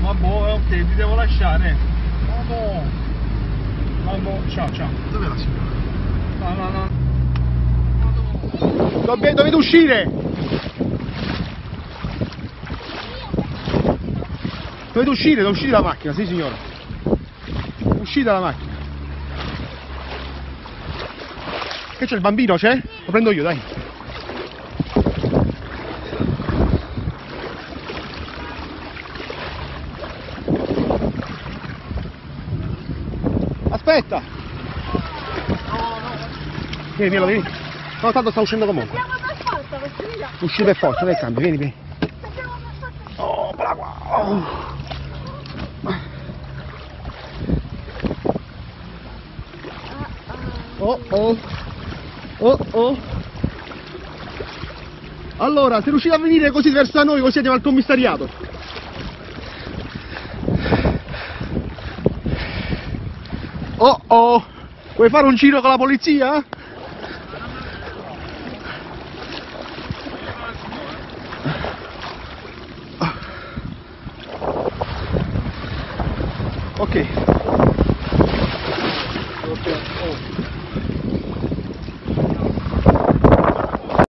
Ma boh, ok, ti devo lasciare. Ma boh. Ma boh, ciao, ciao. Dov'è la signora? No, no, no. Dove- dovete uscire! Dovete uscire, dovete uscire dalla macchina, sì signora. Uscite dalla macchina. Che c'è il bambino, c'è? Lo prendo io, dai. Aspetta! Vieni, vieni, vieni. No, tanto sta uscendo comunque. Usci per forza, dai cambio, vieni, vieni. Oh, brava. Oh. Oh, oh. Oh, oh. Allora, se riuscite a venire così verso noi, così andiamo al commissariato. Oh, oh. Vuoi fare un giro con la polizia? Ok.